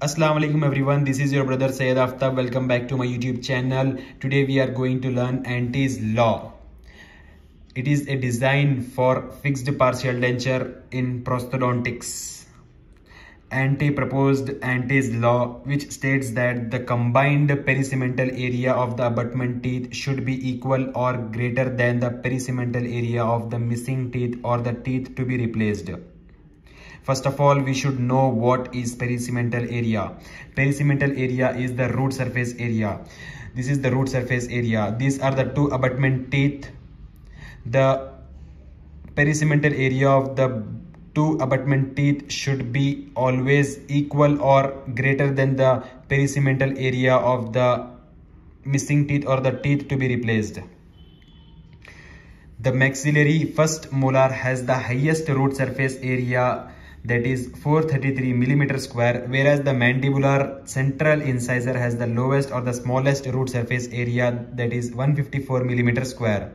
Assalamu alaikum everyone. This is your brother Syed Aftab. Welcome back to my YouTube channel. Today we are going to learn Ante's law. It is a design for fixed partial denture in prosthodontics. Ante proposed Ante's law which states that the combined pericemental area of the abutment teeth should be equal or greater than the pericemental area of the missing teeth or the teeth to be replaced. First of all, we should know what is pericemental area. Pericemental area is the root surface area. This is the root surface area. These are the two abutment teeth. The pericemental area of the two abutment teeth should be always equal or greater than the pericemental area of the missing teeth or the teeth to be replaced. The maxillary first molar has the highest root surface area that is 433 millimeter square whereas the mandibular central incisor has the lowest or the smallest root surface area that is 154 millimeter square.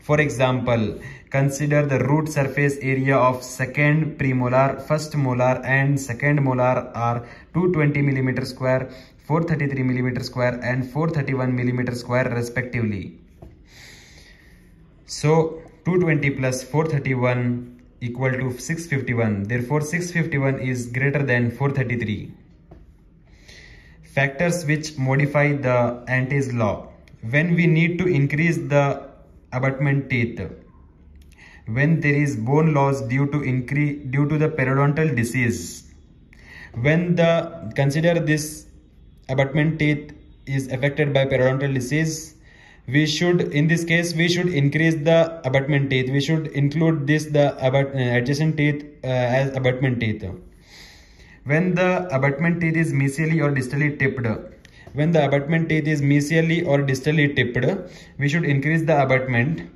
For example, consider the root surface area of second premolar, first molar and second molar are 220 millimeter square, 433 millimeter square and 431 millimeter square respectively. So 220 plus 431 equal to 651. Therefore 651 is greater than 433. Factors which modify the Ante's law. When we need to increase the abutment teeth when there is bone loss due to increase due to the periodontal disease when the consider this abutment teeth is affected by periodontal disease we should in this case we should increase the abutment teeth we should include this the abut, uh, adjacent teeth uh, as abutment teeth when the abutment teeth is mesially or distally tipped when the abutment teeth is mesially or distally tipped, we should increase the abutment.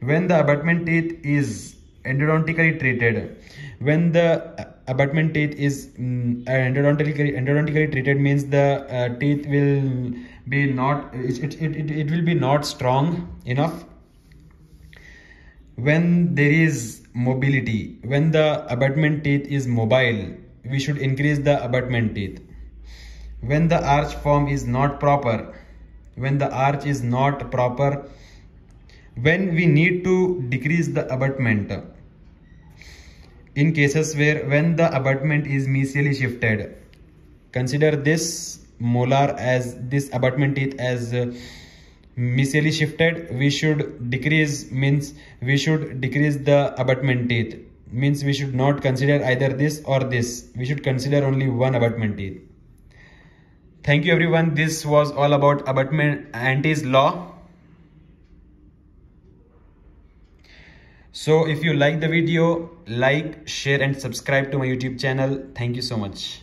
When the abutment teeth is endodontically treated, when the abutment teeth is um, endodontically, endodontically treated means the uh, teeth will be not, it, it, it, it will be not strong enough. When there is mobility, when the abutment teeth is mobile, we should increase the abutment teeth when the arch form is not proper when the arch is not proper when we need to decrease the abutment in cases where when the abutment is mesially shifted. Consider this molar as this abutment teeth as uh, mesially shifted. We should decrease means we should decrease the abutment teeth. Means we should not consider either this or this. We should consider only one abutment teeth. Thank you everyone. This was all about abutment Ante's law. So if you like the video, like, share and subscribe to my YouTube channel. Thank you so much.